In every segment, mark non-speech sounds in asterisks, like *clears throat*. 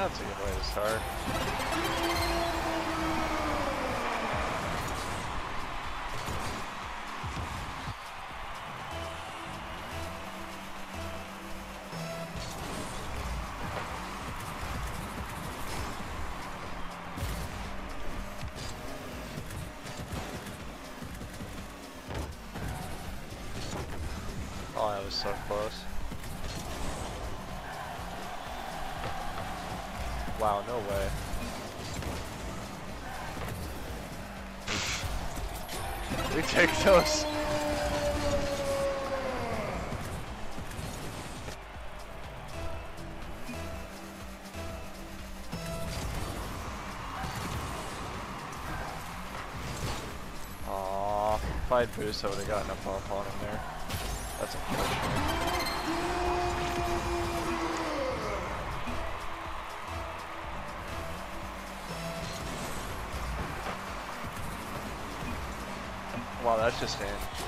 That's a good way to start. I boost, I would have gotten a bump on him there. That's unfortunate. Wow, that's just in.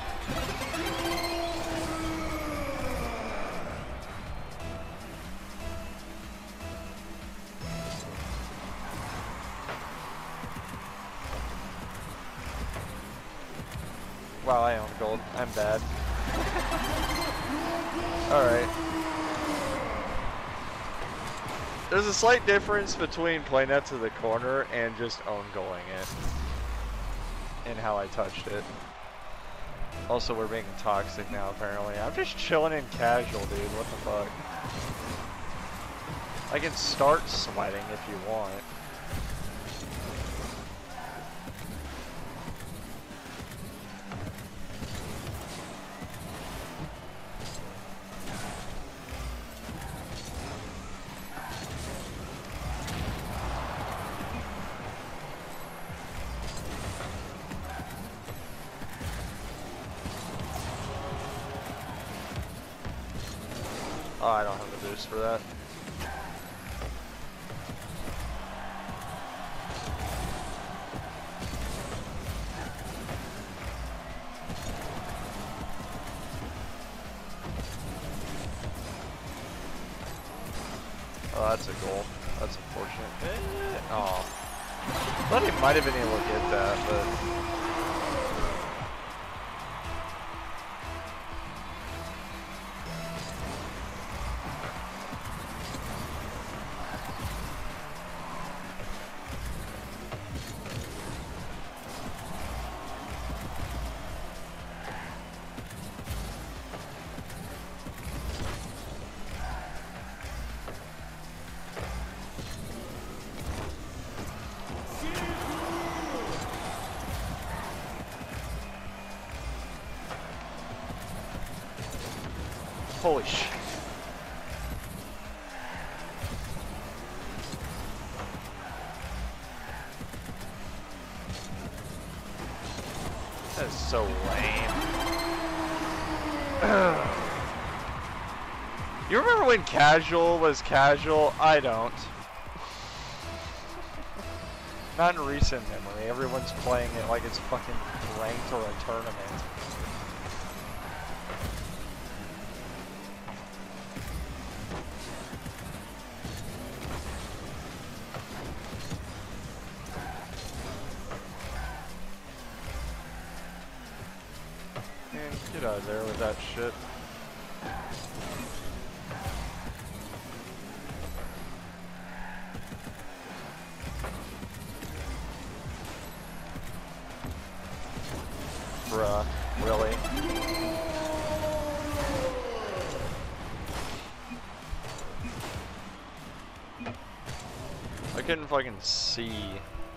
Wow, I own goaled. I'm bad. Alright. There's a slight difference between playing that to the corner and just own going it. And how I touched it. Also, we're being toxic now, apparently. I'm just chilling in casual, dude. What the fuck? I can start sweating if you want. For that. Holy shit. That is so lame. *clears throat* you remember when casual was casual? I don't. Not in recent memory. Everyone's playing it like it's fucking ranked or a tournament. I couldn't fucking see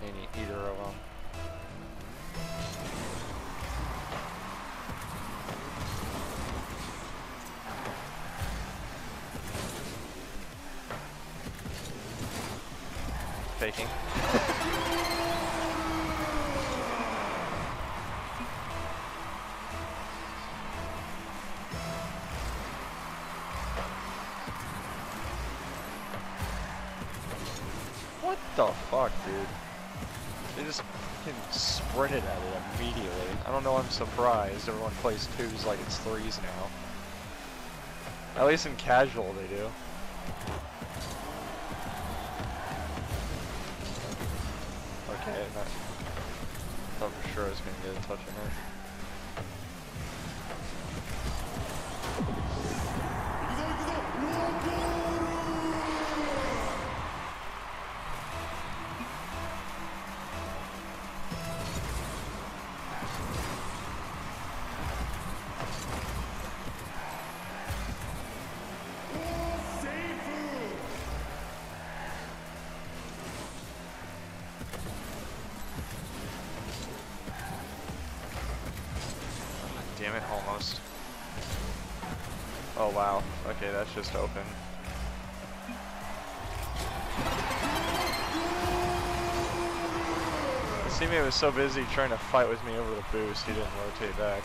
any either of them. Faking. surprised. Everyone plays twos like it's threes now. At least in casual they do. Okay, I thought for sure I was gonna get a touch on it. Oh wow, okay, that's just open. Simi was so busy trying to fight with me over the boost, he didn't rotate back.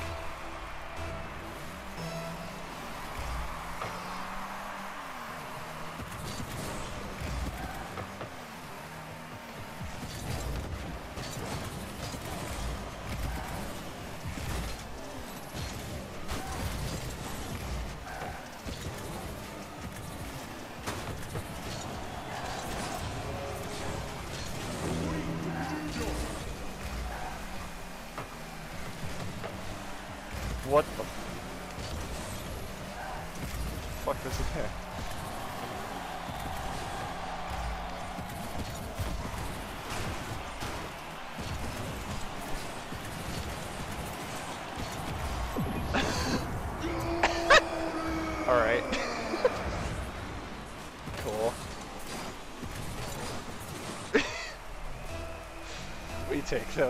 Oh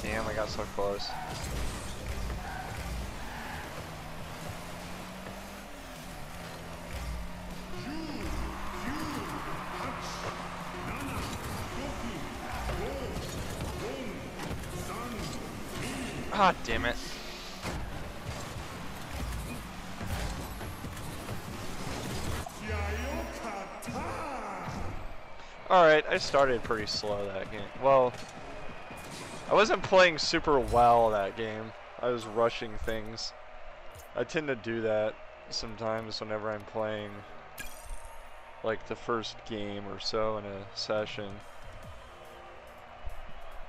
damn, I got so close. Started pretty slow that game. Well, I wasn't playing super well that game. I was rushing things. I tend to do that sometimes whenever I'm playing like the first game or so in a session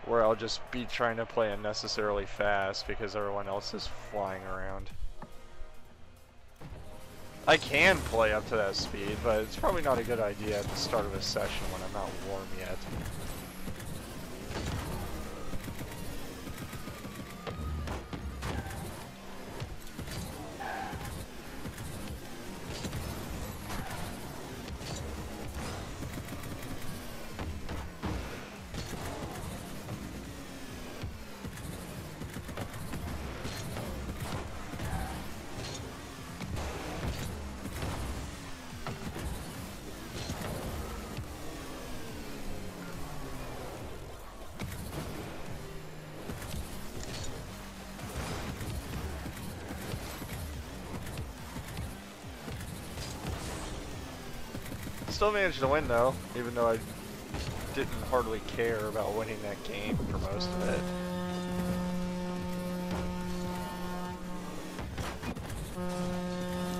where I'll just be trying to play unnecessarily fast because everyone else is flying around. I can play up to that speed, but it's probably not a good idea at the start of a session when I'm not warm yet. Still managed to win though, even though I didn't hardly care about winning that game for most of it.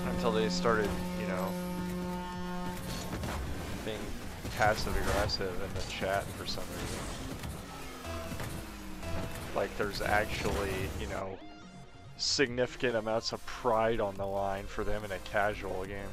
Until they started, you know, being passive aggressive in the chat for some reason. Like there's actually, you know, significant amounts of pride on the line for them in a casual game.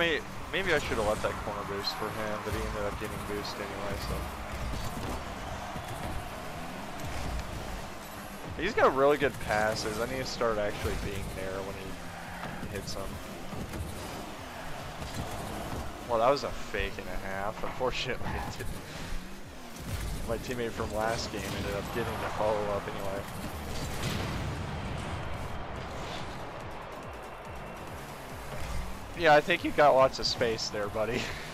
I've Maybe I should have let that corner boost for him, but he ended up getting boost anyway, so. He's got really good passes. I need to start actually being there when he hits them. Well, that was a fake and a half. Unfortunately, *laughs* my teammate from last game ended up getting the follow-up anyway. Yeah, I think you got lots of space there, buddy. *laughs*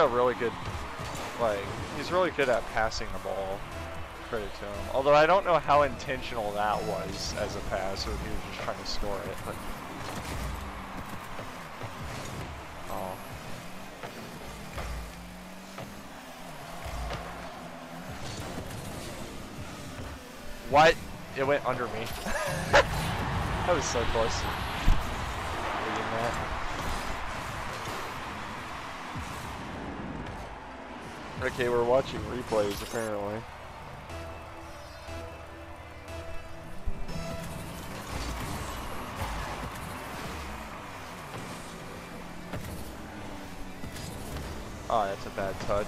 Got really good, like, he's really good at passing the ball. Credit to him. Although I don't know how intentional that was as a pass, or if he was just trying to score it. But oh. What? It went under me. *laughs* that was so close Okay, we're watching replays apparently. Oh, that's a bad touch.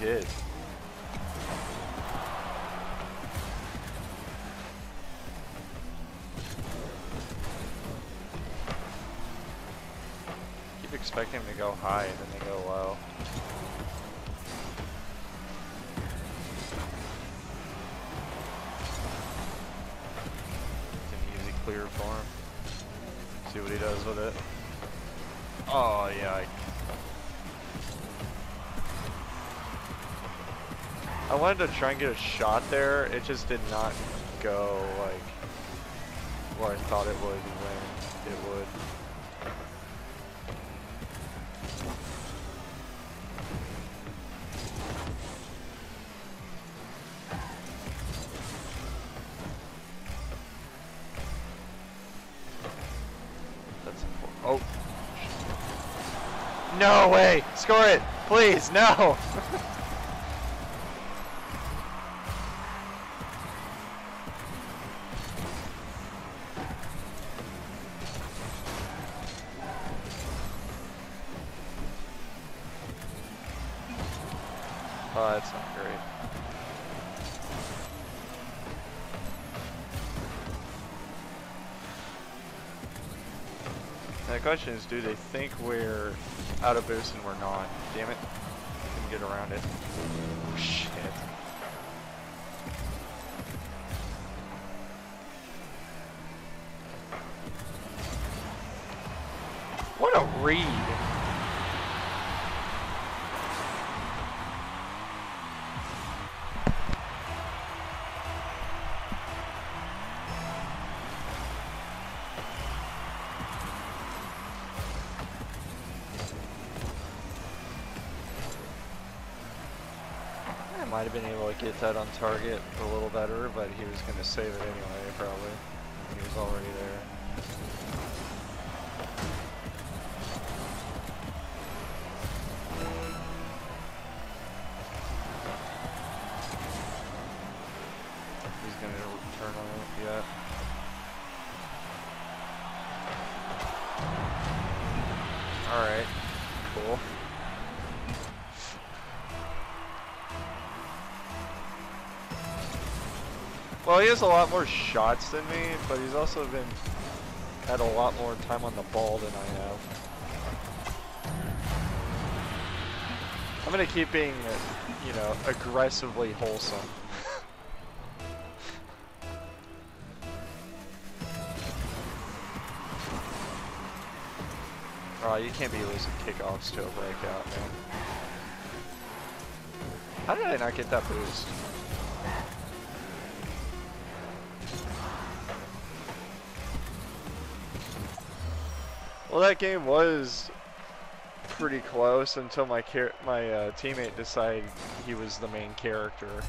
Did. Keep expecting them to go high and then they go low. Easy clear. See what he does with it. Oh yeah, I wanted to try and get a shot there. It just did not go like where I thought it would when it would. That's oh. No way! Score it! Please, no! Question is, do they think we're out of boost and we're not? Damn it. Can get around it. Oh, shit. Might have been able to get that on target a little better, but he was going to save it anyway, probably. He was already there. Has a lot more shots than me, but he's also been had a lot more time on the ball than I have. I'm gonna keep being, you know, aggressively wholesome. *laughs* oh, you can't be losing kickoffs to a breakout, man. How did I not get that boost? Well, that game was pretty close until my my uh, teammate decided he was the main character.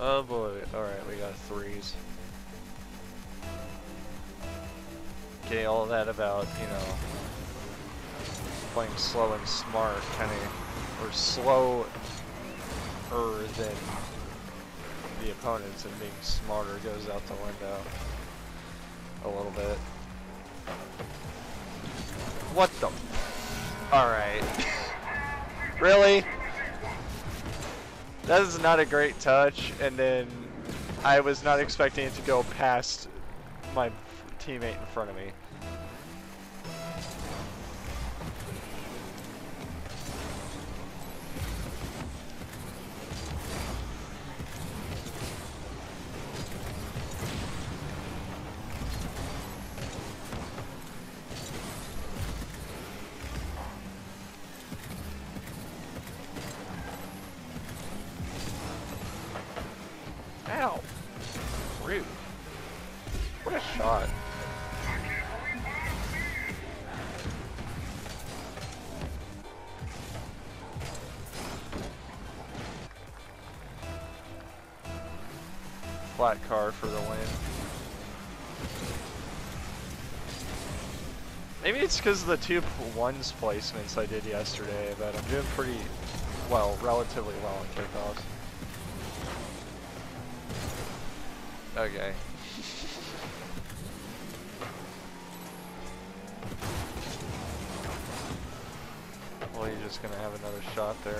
Oh boy, alright, we got threes. Okay, all that about, you know, playing slow and smart, kind of, or slower than the opponents and being smarter goes out the window a little bit. What the? Alright. *coughs* really? That is not a great touch, and then I was not expecting it to go past my teammate in front of me. Shot. Flat car for the win. Maybe it's because of the two ones placements I did yesterday, but I'm doing pretty well, relatively well on kickoffs. Okay. Just gonna have another shot there.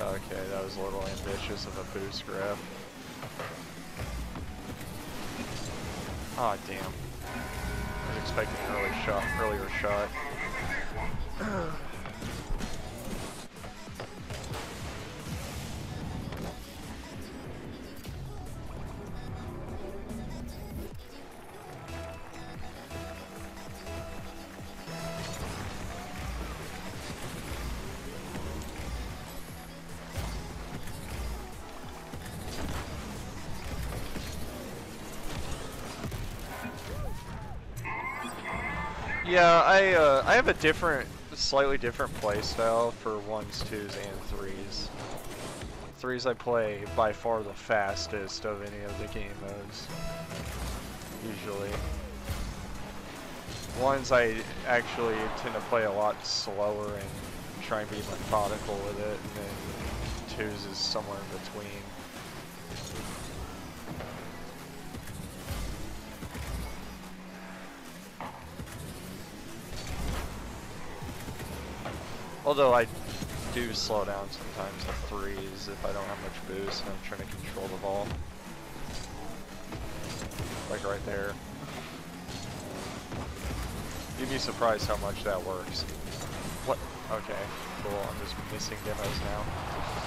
Okay, that was a little ambitious of a boost grab. Oh, damn. I was expecting an early shot, earlier shot. Yeah, I uh, I have a different, slightly different play style for ones, twos, and threes. Threes I play by far the fastest of any of the game modes, usually. Ones I actually tend to play a lot slower and try and be methodical with it, and then twos is somewhere in between. Although I do slow down sometimes at threes if I don't have much boost and I'm trying to control the ball. Like right there. You'd be surprised how much that works. What? Okay, cool. I'm just missing demos now.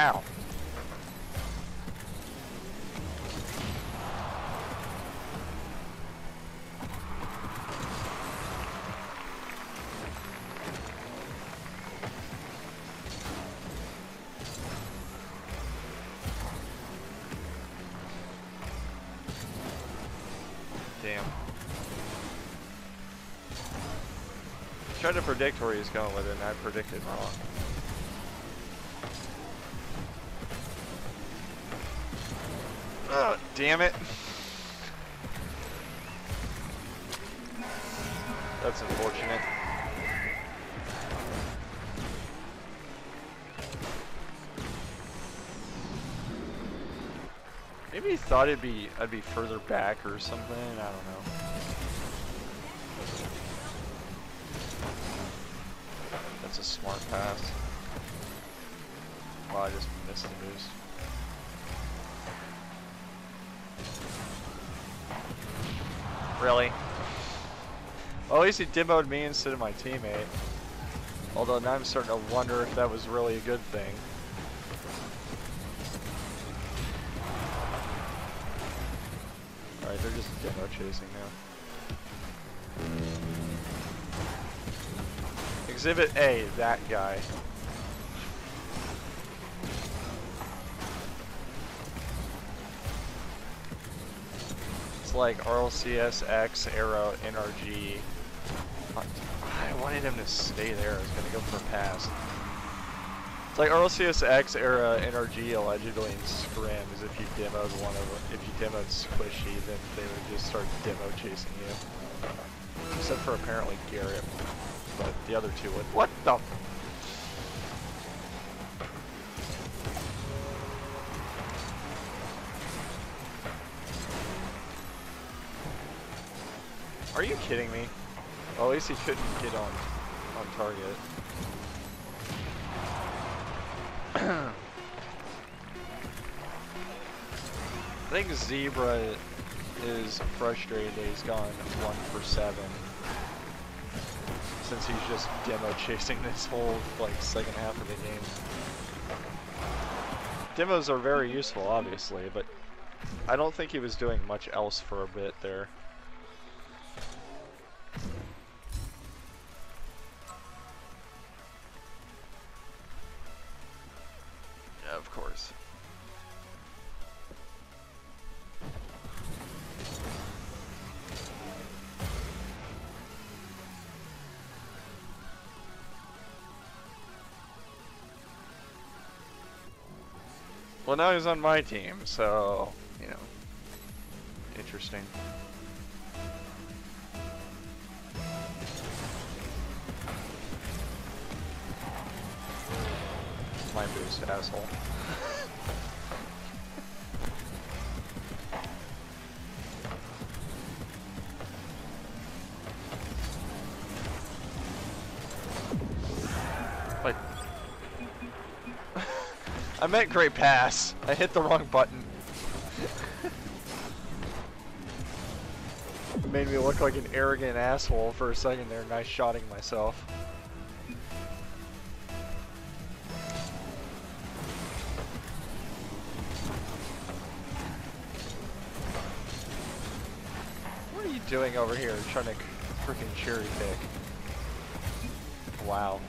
Ow. Damn. Tried to predict where he's going with it, and I predicted wrong. Damn it. That's unfortunate. Maybe he thought it'd be I'd be further back or something. I don't know. Least he demoed me instead of my teammate. Although now I'm starting to wonder if that was really a good thing. Alright, they're just demo chasing now. Exhibit A, that guy. It's like RLCS X, Arrow, NRG. I wanted him to stay there. I was gonna go for a pass. It's like RLCS X era NRG allegedly in scrims. If you demoed one of if you demoed Squishy, then they would just start demo chasing you. Except for apparently Garrett, but the other two would. What the? Are you kidding me? Well, at least he couldn't get on on target. *clears throat* I think Zebra is frustrated that he's gone one for seven. Since he's just demo *laughs* chasing this whole like second half of the game. Demos are very useful obviously, but I don't think he was doing much else for a bit there. Well, now he's on my team, so, you know, interesting. My boost, asshole. *laughs* meant great pass. I hit the wrong button. Made me look like an arrogant asshole for a second there, nice shotting myself. What are you doing over here trying to freaking cherry pick? Wow.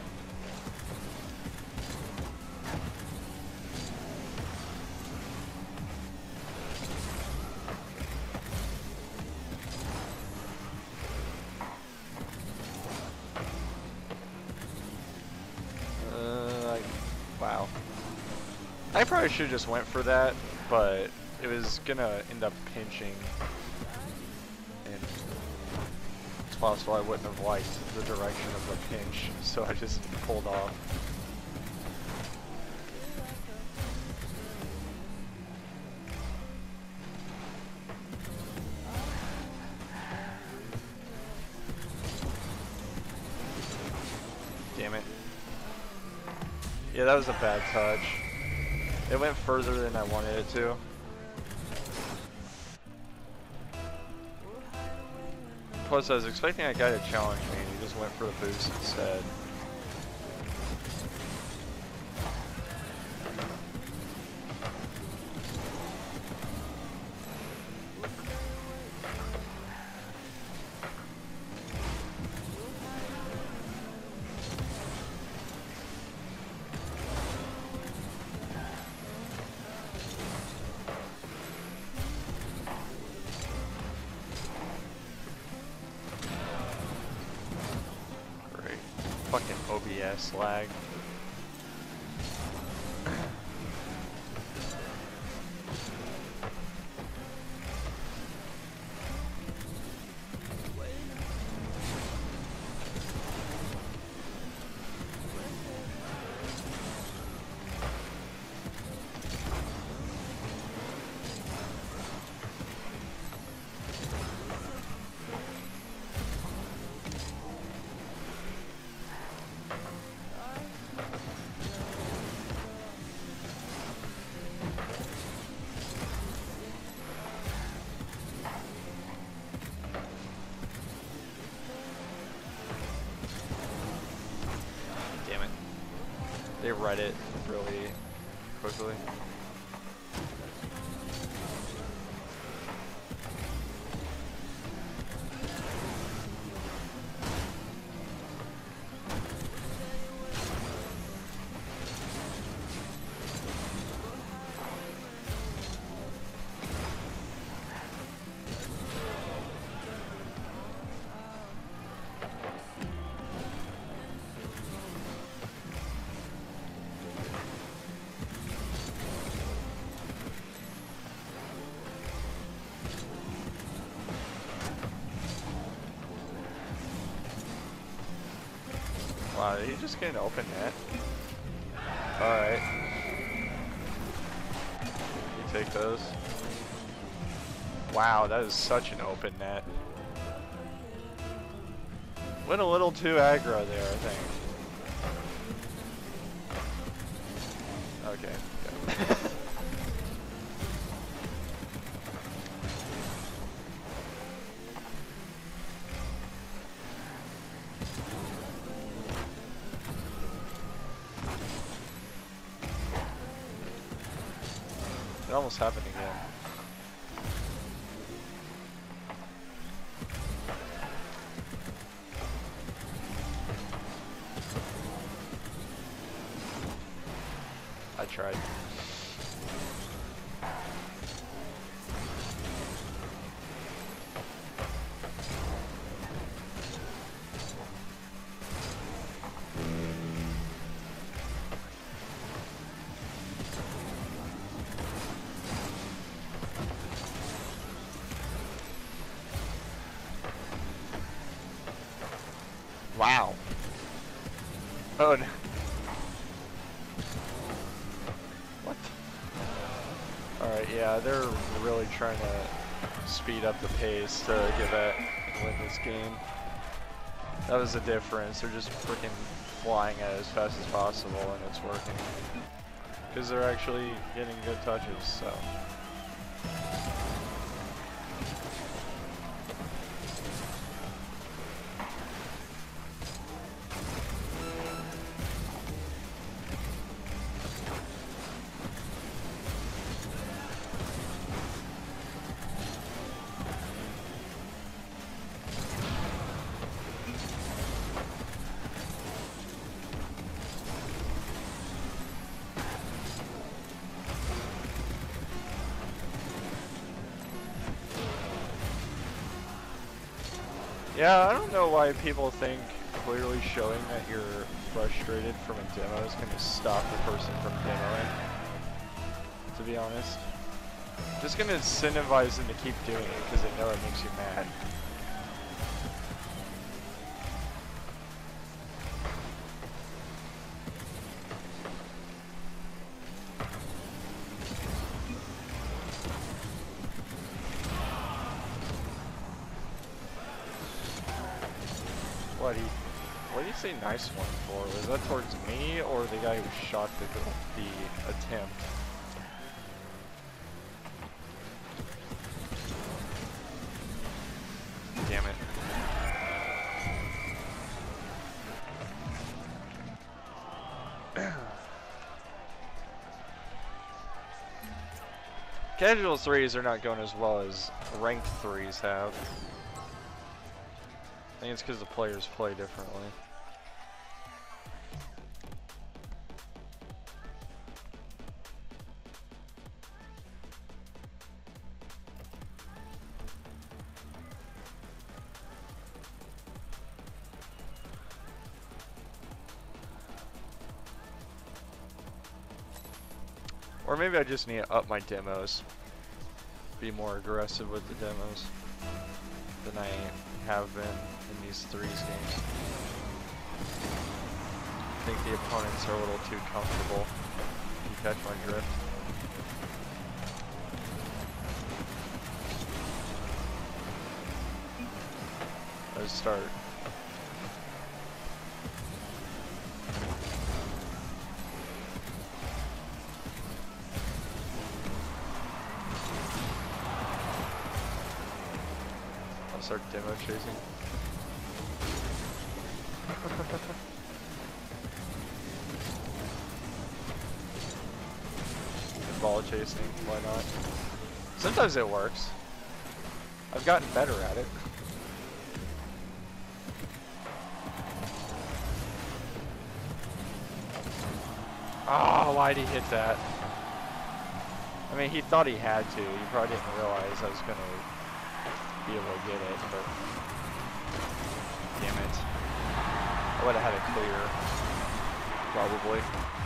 I probably should have just went for that, but it was gonna end up pinching. And it's possible I wouldn't have liked the direction of the pinch, so I just pulled off. Damn it. Yeah, that was a bad touch. It went further than I wanted it to. Plus, I was expecting that guy to challenge me, and he just went for the boost instead. They read it really quickly. Just an open net? Alright. You take those. Wow, that is such an open net. Went a little too aggro there, I think. Okay. *laughs* It happened trying to speed up the pace to get and win this game. That was the difference. They're just freaking flying at it as fast as possible and it's working. Because they're actually getting good touches, so. Why people think clearly showing that you're frustrated from a demo is going to stop the person from demoing. To be honest. Just going to incentivize them to keep doing it because they know it makes you mad. For? Was that towards me or the guy who shot the the attempt? Damn it. *clears throat* Casual threes are not going as well as ranked threes have. I think it's because the players play differently. I just need to up my demos. Be more aggressive with the demos than I have been in these threes games. I think the opponents are a little too comfortable. You catch my drift. Let's start. Demo chasing. Ball chasing, why not? Sometimes it works. I've gotten better at it. Oh, why'd he hit that? I mean, he thought he had to. He probably didn't realize I was gonna be able to get it, but damn it. I would have had it clear, probably.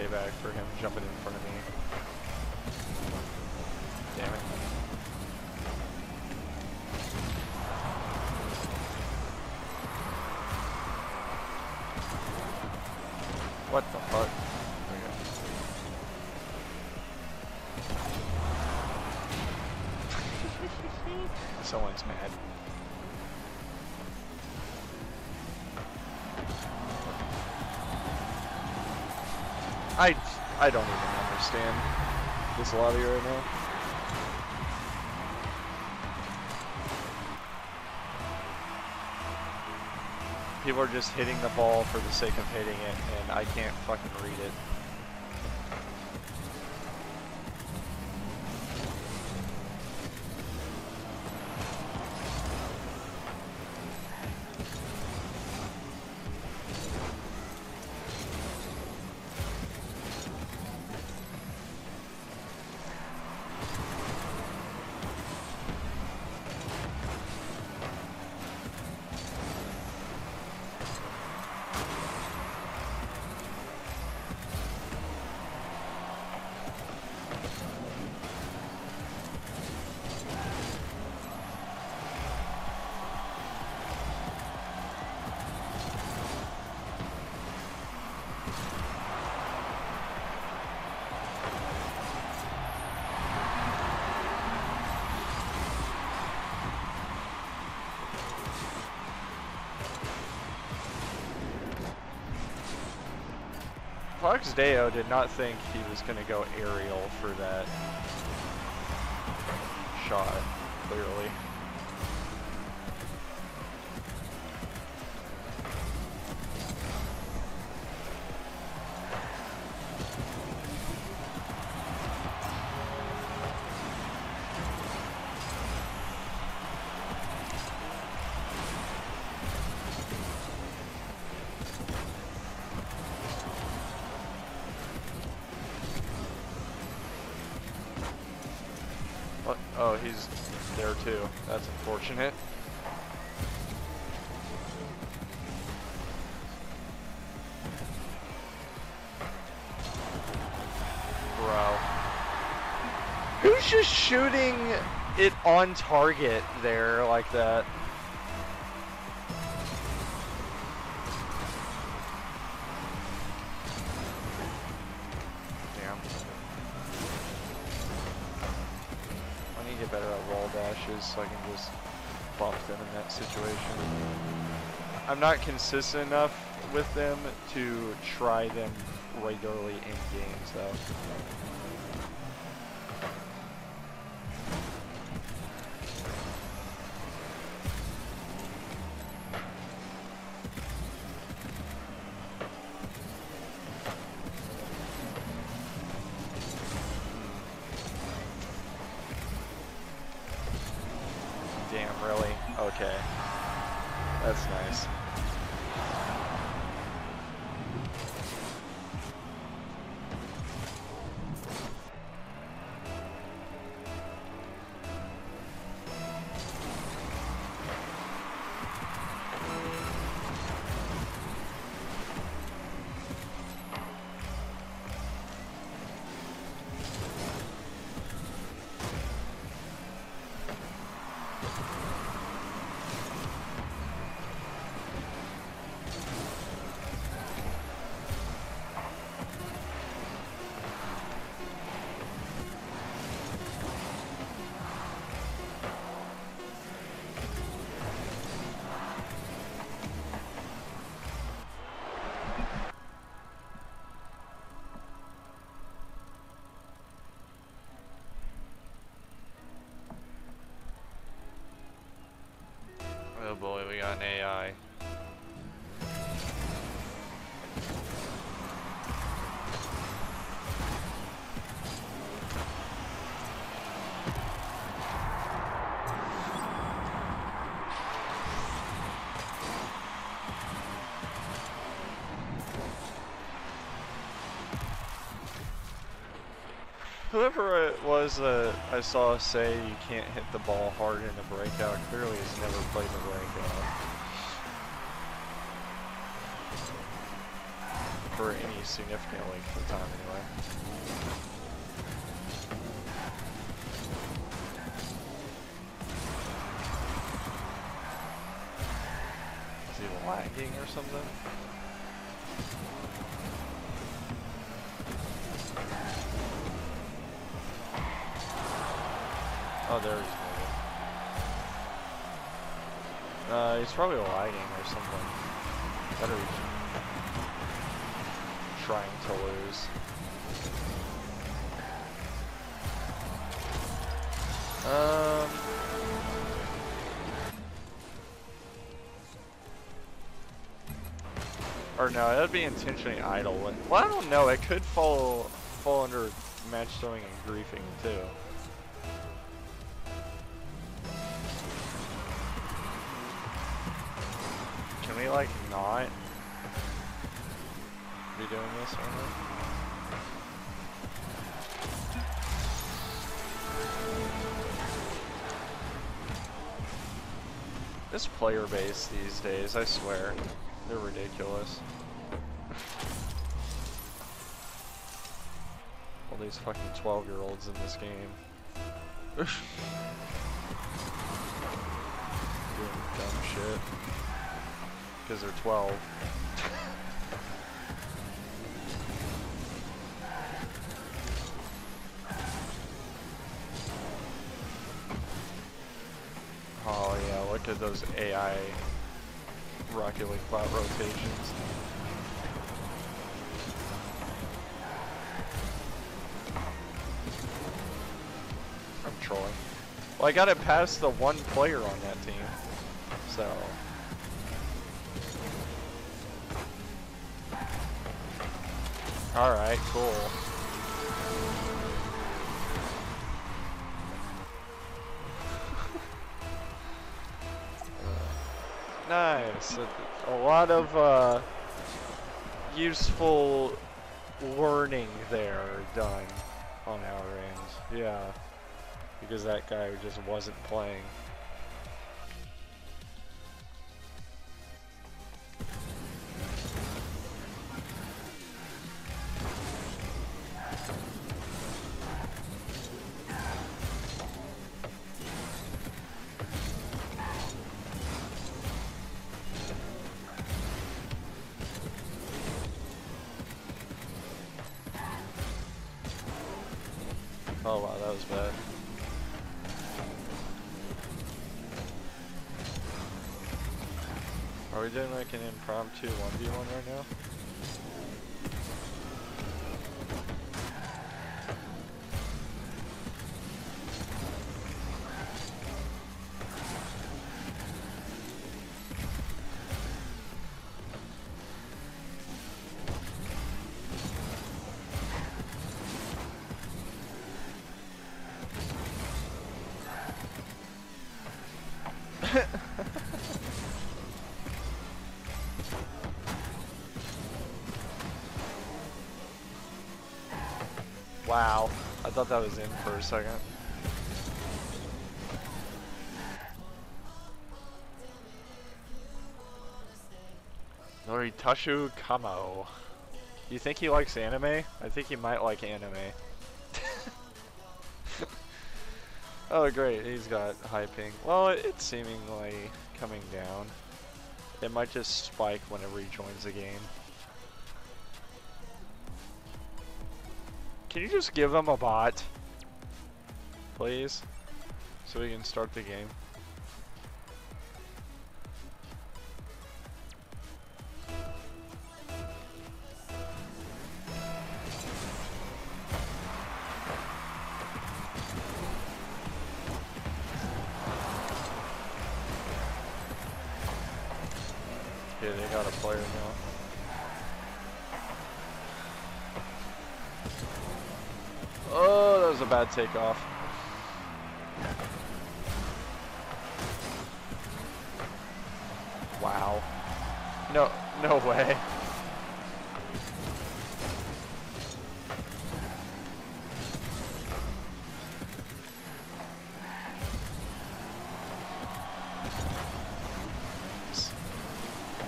Payback for him jumping in front of me. Damn it. I don't even understand this lobby right now. People are just hitting the ball for the sake of hitting it, and I can't fucking read it. Fox Deo did not think he was going to go aerial for that shot, clearly. shooting it on target there like that. Damn. I need to get better at wall dashes so I can just bump them in that situation. I'm not consistent enough with them to try them regularly in games though. An AI. Was that I saw say you can't hit the ball hard in a breakout clearly has never played the breakout. For any significant length of time anyway. Is he lagging or something? There he's moving. Uh, he's probably lagging or something. Better trying to lose. Um. Or no, that'd be intentionally idle. Well, I don't know. It could fall fall under match throwing and griefing too. Can we like not be doing this right? This player base these days, I swear, they're ridiculous. *laughs* All these fucking 12 year olds in this game. *laughs* Doing dumb shit. Because they're 12. Oh yeah, look at those AI Rocket League rotations. I'm trolling. Well, I got it past the one player on that team, so. Alright, cool. *laughs* Nice. A, lot of uh, useful learning there done on our end. Yeah. Because that guy just wasn't playing. Impromptu 1v1 right now? Thought that was in for a second. Noritashu Kamo. You think he likes anime? I think he might like anime. *laughs* oh great, he's got high ping. Well, it's seemingly coming down. It might just spike whenever he joins the game. Can you just give him a bot? Please? So we can start the game. Bad takeoff. Wow. No, no way.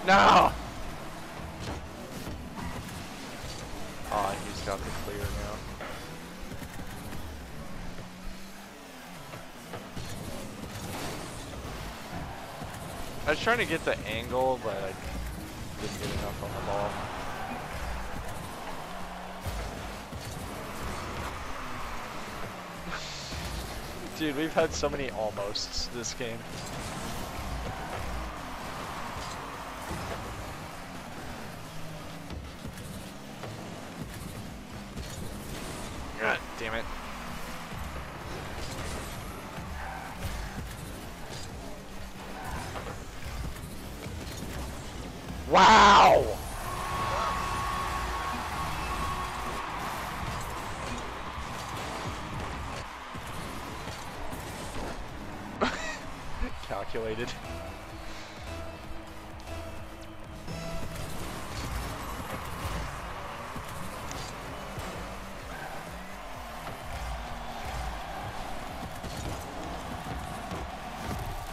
No! I was trying to get the angle, but I didn't get enough on the ball. Dude, we've had so many almosts this game.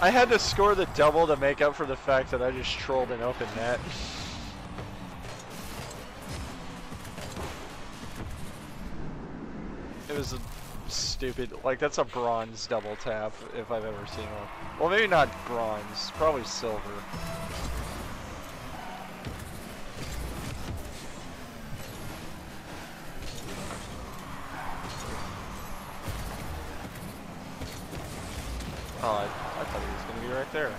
I had to score the double to make up for the fact that I just trolled an open net. it was a stupid, like that's a bronze double tap if I've ever seen one. Well, maybe not bronze, probably silver. Oh, I, I thought he was going to be right there.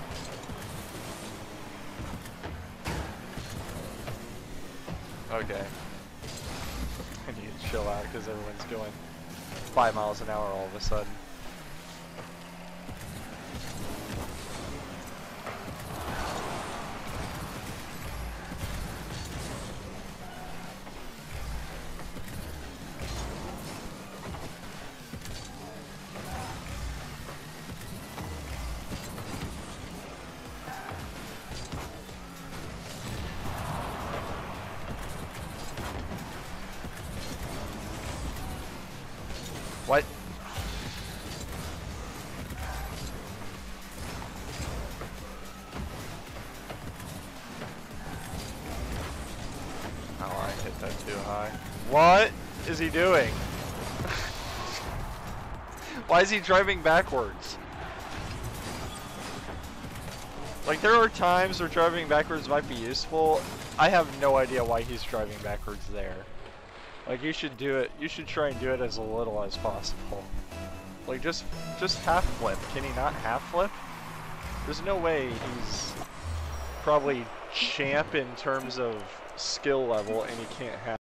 Okay. *laughs* I need to chill out because everyone's going five miles an hour all of a sudden. Why is he driving backwards? Like, there are times where driving backwards might be useful. I have no idea why he's driving backwards there. Like, you should do it, you should try and do it as little as possible. Like, just, just half flip. Can he not half flip? There's no way he's... probably champ in terms of skill level, and he can't have